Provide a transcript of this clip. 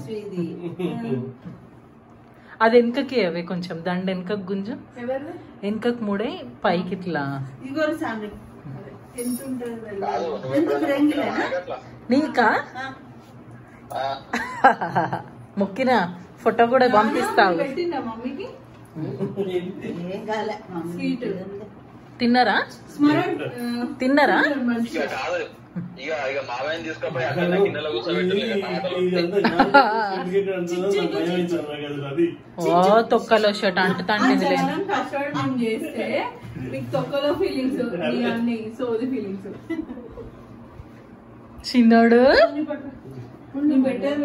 అది వెనకకి అవే కొంచెం. దండ వెనకకు గుంజు. వెనకకు మూడే పైకి ఇట్లా. నీకా? మొక్కిన? ఫోటో కూడా పంపిస్తావు. తిన్నారా? స్మరణ్. తిన్నారా? ఇక ఇక తీసుకుపోయి అక్కడ గిన్నెలో తొక్కలో షర్ట్ చేస్తే మీకు తొక్కలో ఫీలింగ్స్ సోది ఫీలింగ్స్ చిన్నోడు? పెట్టేది